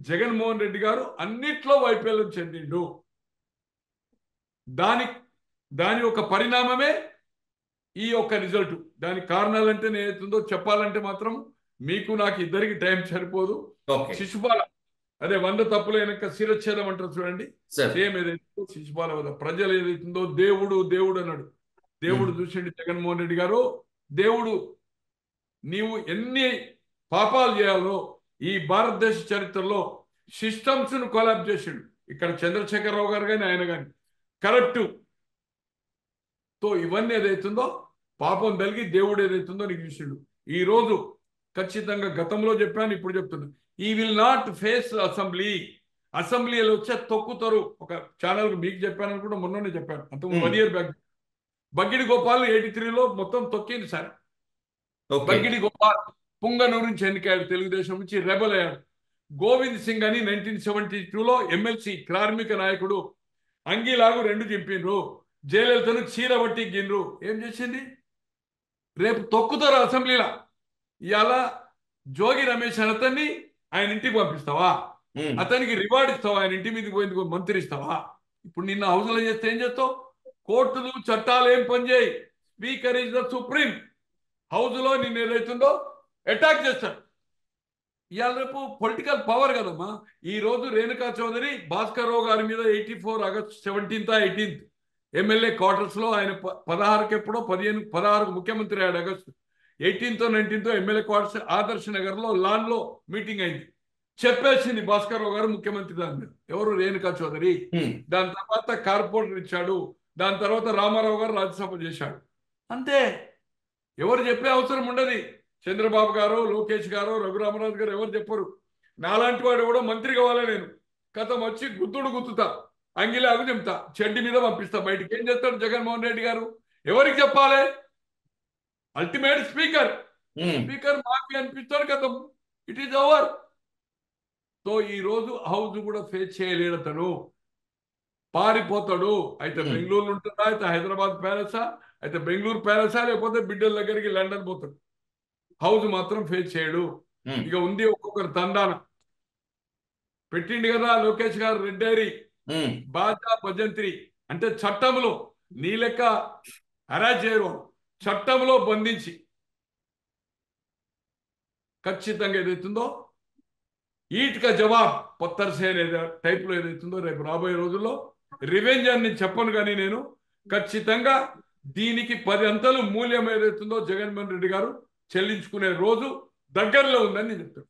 జగన్మోహన్ రెడ్డి గారు అన్నిట్లో వైఫల్యం చెందిండు. దాని దాని యొక్క పరిణామమే ఈ యొక్క రిజల్ట్. దానికి కారణాలంటే ఏదైతుందో చెప్పాలంటే మాత్రం మీకు నాకు ఇద్దరికి టైం సరిపోదు. శిశుపాల అదే వంద తప్పులు వెనక శిరచ్ఛేదం అంటారు చూడండి. సేమ్ ఏదైతుందో శిశుపాల వద ప్రజలు ఏదైతుందో దేవుడు దేవుడు అన్నాడు. దేవుడు చూసిండు జగన్మోహన్ రెడ్డి గారు. దేవుడు నీవు ఎన్ని పాపాలు చేయాలో ఈ భారతదేశ చరిత్రలో సిస్టమ్స్ను కొలాబ్ చేసిండు. ఇక్కడ చంద్రశేఖరరావు గారు కానీ ఆయన కానీ కరెక్ట్తో ఇవన్నీ ఏదైతుందో పాపం కలిగి దేవుడు ఏదైతుందో నీకు చూసిండు. ఈ రోజు ఖచ్చితంగా గతంలో చెప్పాను ఇప్పుడు చెప్తున్నా. ఈ విల్ నాట్ ఫేస్ అసెంబ్లీ అసెంబ్లీలో వచ్చే తొక్కుతారు. ఒక ఛానల్ మీకు చెప్పాను అనుకుంటే మొన్ననే చెప్పాను. అంత. One year back Baggidi Gopal eighty త్రీలో మొత్తం తొక్కింది సార్. బగ్గిడి గోపాల్ పుంగనూరు నుంచి ఎన్నికయ్యాడు తెలుగుదేశం నుంచి రెబల్ అయ్యాడు గోవింద్ సింగ్ అని నైన్టీన్ సెవెంటీ టూలో ఎమ్మెల్సీ కార్మిక నాయకుడు అంగీలాగు రెండు చింపిండ్రు జయలలితను చీరబట్టి గిన్రు ఏం చేసింది? రేపు తొక్కుతారు అసెంబ్లీలో. ఇవాళ జోగి రమేష్ అని అతన్ని ఆయన ఇంటికి పంపిస్తావా? అతనికి రివార్డ్ ఇస్తావా? ఆయన ఇంటి మీదకి పోయింది మంత్రి ఇస్తావా ఇప్పుడు నిన్న హౌస్లో చేస్తే ఏం చేస్తావు? కోర్టులు చట్టాలు ఏం పనిచేయి? Speaker is the supreme. హౌస్లో నిన్ను ఏదైతుందో అటాక్ చేస్తాడు. ఇవాళ రేపు పొలిటికల్ పవర్ కదమ్మా. ఈ రోజు రేణుకా చౌదరి భాస్కర్ రావు గారి మీద eighty four August seventeenth eighteenth MLA క్వార్టర్స్లో ఆయన పదహారుకి ఎప్పుడో పదిహేను పదహారుకు ముఖ్యమంత్రి అయ్యాడు August. Eighteenth nineteenth MLA quarters Adarsh నగర్లో లాన్లో మీటింగ్ అయింది. చెప్పేసింది భాస్కర్ రావు గారు ముఖ్యమంత్రి దాని మీద. ఎవరు? రేణుకా చౌదరి. దాని తర్వాత కార్పొరేటర్ ఇచ్చాడు. దాని తర్వాత రామారావు గారు రాజ్యసభ చేశాడు. అంతే. ఎవరు చెప్పే అవసరం ఉండదు. చంద్రబాబు గారు లోకేష్ గారు రఘురామరాజు గారు ఎవరు చెప్పరు. నాలాంటి వాడు కూడా మంత్రి కావాలి నేను. కథం వచ్చి గుద్దుడు గుద్దుతా. అంగిలాగు చెప్తా చెడ్డి మీద పంపిస్తా. బయటికి ఏం చేస్తాడు జగన్మోహన్ రెడ్డి గారు? ఎవరికి చెప్పాలి? Ultimate speaker. స్పీకర్ మాఫీ అనిపిస్తాడు కదా ఇట్ ఈస్ ఓవర్ సో ఈ రోజు హౌస్ కూడా ఫేస్ చేయలేడు అతను. పారిపోతాడు. అయితే. బెంగళూరు ఉంటుందా? అయితే హైదరాబాద్ ప్యాలెసా? అయితే బెంగళూరు ప్యాలెసా? లేకపోతే బిడ్డల దగ్గరికి లండన్ పోతాడు. హౌస్ మాత్రం ఫేస్ చేయడు. ఇక ఉంది ఒక్కొక్కరు తండాన పెట్టిండు కదా లోకేష్ గారు రెడ్ డైరీ. ఉమ్, బాజా భజంత్రి. అంటే చట్టంలో నీ లెక్క హరాజ్ చేయరు చట్టంలో బంధించి. ఖచ్చితంగా ఏదైతుందో ఈట్గా జవాబ్ పత్తర్ సేన్ ఏదో టైప్లో ఏదైతుందో రేపు రాబోయే రోజుల్లో రివెంజ్ అని నేను చెప్పను కానీ నేను ఖచ్చితంగా దీనికి పది అంతలు మూల్యం ఏదైతుందో జగన్మోహన్ రెడ్డి గారు చెల్లించుకునే రోజు దగ్గరలో ఉందని నేను చెప్తాను